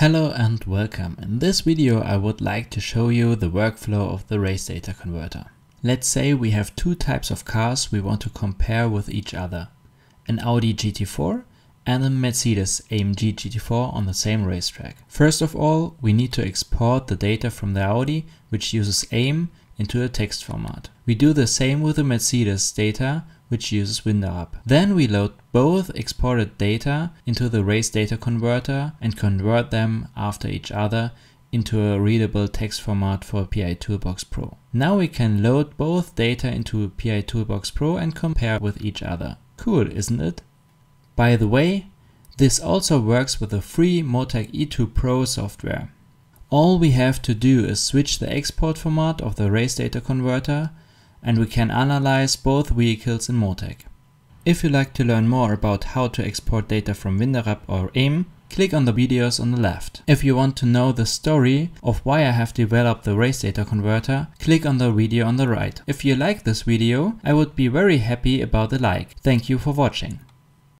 Hello and welcome. In this video I would like to show you the workflow of the race data converter. Let's say we have two types of cars we want to compare with each other. An Audi GT4 and a Mercedes AMG GT4 on the same racetrack. First of all, we need to export the data from the Audi, which uses AIM, into a text format. We do the same with the Mercedes data, which uses WinDarab. Then we load both exported data into the race data converter and convert them after each other into a readable text format for PI Toolbox Pro. Now we can load both data into PI Toolbox Pro and compare with each other. Cool, isn't it? By the way, this also works with the free Motec i2 Pro software. All we have to do is switch the export format of the race data converter and we can analyze both vehicles in Motec. If you'd like to learn more about how to export data from WinDarab or AIM, click on the videos on the left. If you want to know the story of why I have developed the race data converter, click on the video on the right. If you like this video, I would be very happy about a like. Thank you for watching.